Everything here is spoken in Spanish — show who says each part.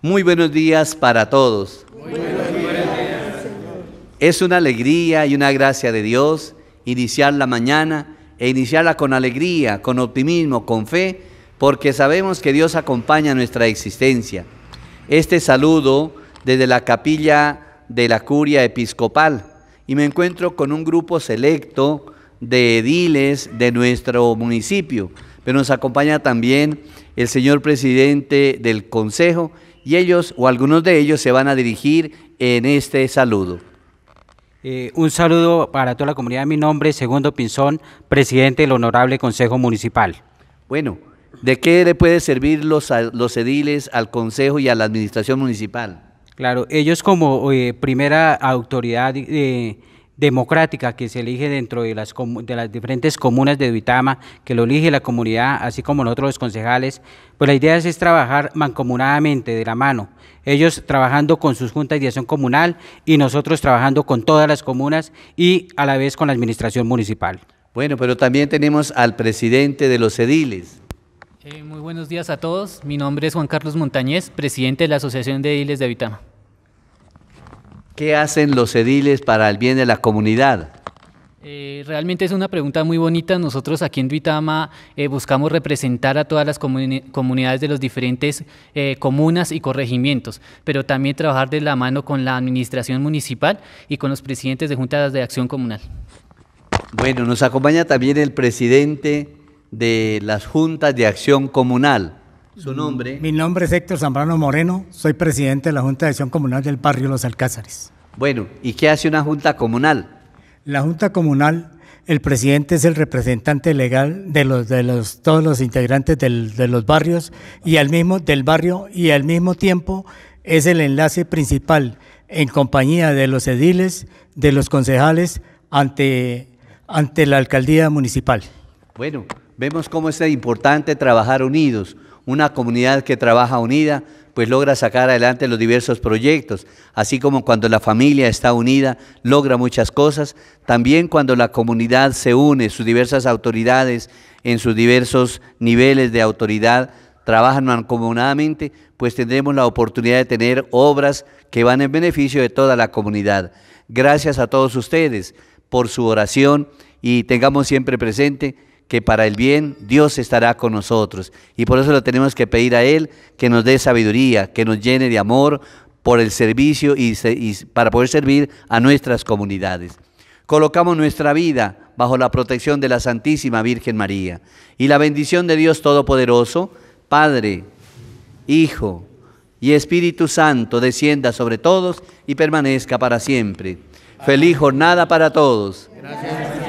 Speaker 1: Muy buenos días para todos. Es una alegría y una gracia de Dios iniciar la mañana e iniciarla con alegría, con optimismo, con fe, porque sabemos que Dios acompaña nuestra existencia. Este saludo desde la capilla de la curia episcopal y me encuentro con un grupo selecto de ediles de nuestro municipio, pero nos acompaña también el señor presidente del consejo y ellos o algunos de ellos se van a dirigir en este saludo.
Speaker 2: Eh, un saludo para toda la comunidad. Mi nombre es Segundo Pinzón, presidente del Honorable Consejo Municipal.
Speaker 1: Bueno, ¿de qué le puede servir los, los ediles al Consejo y a la Administración Municipal?
Speaker 2: Claro, ellos como eh, primera autoridad eh, democrática que se elige dentro de las, de las diferentes comunas de Duitama, que lo elige la comunidad, así como nosotros los concejales, pues la idea es, trabajar mancomunadamente, de la mano, ellos trabajando con sus juntas de acción comunal y nosotros trabajando con todas las comunas y a la vez con la administración municipal.
Speaker 1: Bueno, pero también tenemos al presidente de los ediles.
Speaker 3: Eh, muy buenos días a todos, mi nombre es Juan Carlos Montañez, presidente de la Asociación de Ediles de Duitama.
Speaker 1: ¿Qué hacen los ediles para el bien de la comunidad?
Speaker 3: Eh, realmente es una pregunta muy bonita. Nosotros aquí en Duitama eh, buscamos representar a todas las comunidades de los diferentes eh, comunas y corregimientos, pero también trabajar de la mano con la administración municipal y con los presidentes de juntas de acción comunal.
Speaker 1: Bueno, nos acompaña también el presidente de las juntas de acción comunal. ¿Su nombre?
Speaker 4: Mi nombre es Héctor Zambrano Moreno, soy presidente de la Junta de Acción Comunal del barrio Los Alcázares.
Speaker 1: Bueno, ¿y qué hace una Junta Comunal?
Speaker 4: La Junta Comunal, el presidente es el representante legal de los de los todos los integrantes de los barrios y al mismo del barrio y al mismo tiempo es el enlace principal en compañía de los ediles, de los concejales ante ante la alcaldía municipal.
Speaker 1: Bueno, vemos cómo es importante trabajar unidos una comunidad que trabaja unida, pues logra sacar adelante los diversos proyectos, así como cuando la familia está unida, logra muchas cosas, también cuando la comunidad se une, sus diversas autoridades en sus diversos niveles de autoridad, trabajan mancomunadamente, pues tendremos la oportunidad de tener obras que van en beneficio de toda la comunidad. Gracias a todos ustedes por su oración y tengamos siempre presente que para el bien Dios estará con nosotros. Y por eso lo tenemos que pedir a Él que nos dé sabiduría, que nos llene de amor por el servicio y, para poder servir a nuestras comunidades. Colocamos nuestra vida bajo la protección de la Santísima Virgen María y la bendición de Dios Todopoderoso, Padre, Hijo y Espíritu Santo descienda sobre todos y permanezca para siempre. Feliz jornada para todos. Gracias.